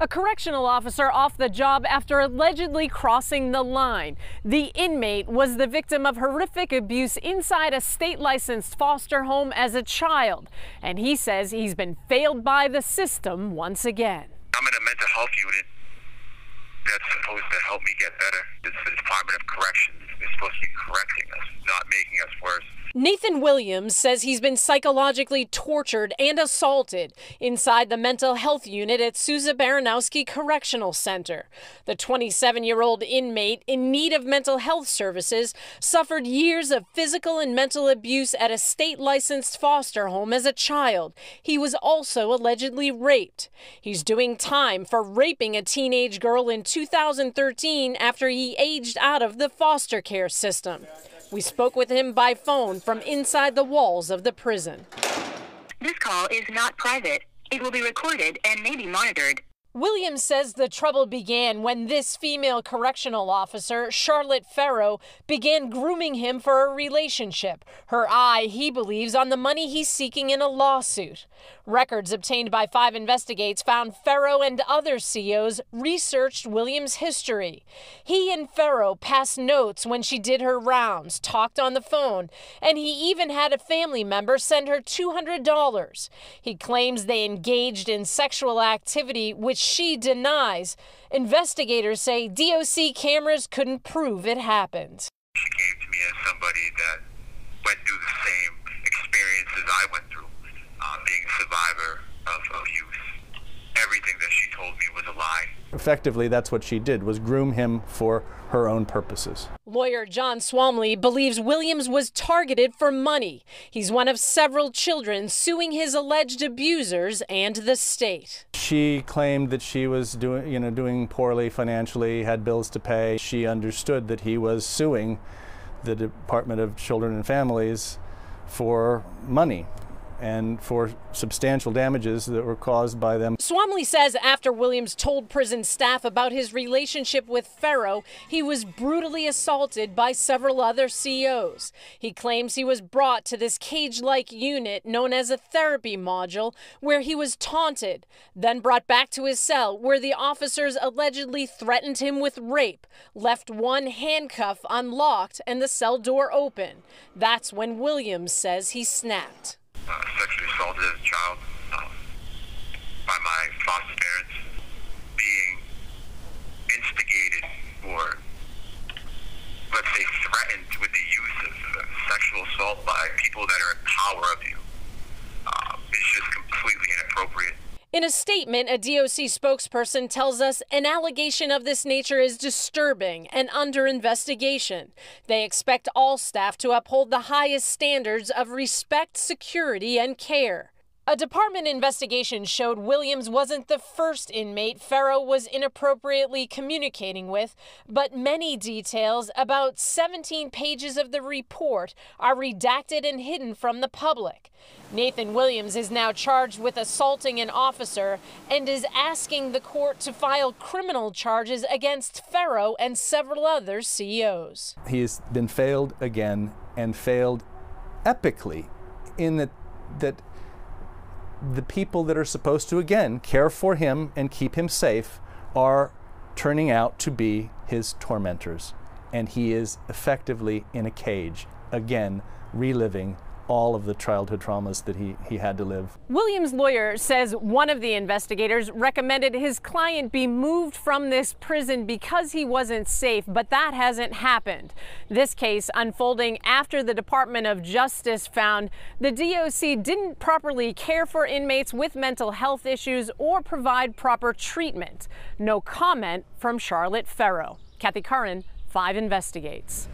A correctional officer off the job after allegedly crossing the line. The inmate was the victim of horrific abuse inside a state licensed foster home as a child. And he says he's been failed by the system once again. I'm in a mental health unit that's supposed to help me get better. It's the Department of Corrections. It's supposed to be correcting us, not making us worse. Nathan Williams says he's been psychologically tortured and assaulted inside the mental health unit at Souza Baranowski Correctional Center. The 27 year old inmate in need of mental health services suffered years of physical and mental abuse at a state licensed foster home as a child. He was also allegedly raped. He's doing time for raping a teenage girl in 2013 after he aged out of the foster care system. We spoke with him by phone from inside the walls of the prison. This call is not private. It will be recorded and may be monitored. Williams says the trouble began when this female correctional officer, Charlotte Ferro, began grooming him for a relationship. Her eye, he believes, on the money he's seeking in a lawsuit. Records obtained by Five Investigates found Ferro and other COs researched Williams' history. He and Ferro passed notes when she did her rounds, talked on the phone, and he even had a family member send her $200. He claims they engaged in sexual activity, which she denies. Investigators say DOC cameras couldn't prove it happened. She came to me as somebody that went through the same experiences I went through, uh, being a survivor of, of youth. Everything that she told me was a lie. Effectively, that's what she did, was groom him for her own purposes. Lawyer John Swomley believes Williams was targeted for money. He's one of several children suing his alleged abusers and the state. She claimed that she was doing, you know, doing poorly financially, had bills to pay. She understood that he was suing the Department of Children and Families for money and for substantial damages that were caused by them. Swomley says after Williams told prison staff about his relationship with Ferro, he was brutally assaulted by several other COs. He claims he was brought to this cage like unit known as a therapy module where he was taunted, then brought back to his cell where the officers allegedly threatened him with rape, left one handcuff unlocked and the cell door open. That's when Williams says he snapped uh, sexually assaulted as a child um, by my foster parents, being instigated or, let's say, threatened with the use of uh, sexual assault by people that are in power of you. Uh, it's just completely inappropriate. In a statement, a DOC spokesperson tells us an allegation of this nature is disturbing and under investigation. They expect all staff to uphold the highest standards of respect, security, and care. A department investigation showed Williams wasn't the first inmate Ferro was inappropriately communicating with, but many details, about 17 pages of the report, are redacted and hidden from the public. Nathan Williams is now charged with assaulting an officer and is asking the court to file criminal charges against Ferro and several other COs. He's been failed again and failed epically in that that the people that are supposed to, again, care for him and keep him safe are turning out to be his tormentors. And he is effectively in a cage, again, reliving all of the childhood traumas that he, he had to live. Williams' lawyer says one of the investigators recommended his client be moved from this prison because he wasn't safe, but that hasn't happened. This case unfolding after the Department of Justice found the DOC didn't properly care for inmates with mental health issues or provide proper treatment. No comment from Charlotte Ferro. Kathy Curran, 5 Investigates.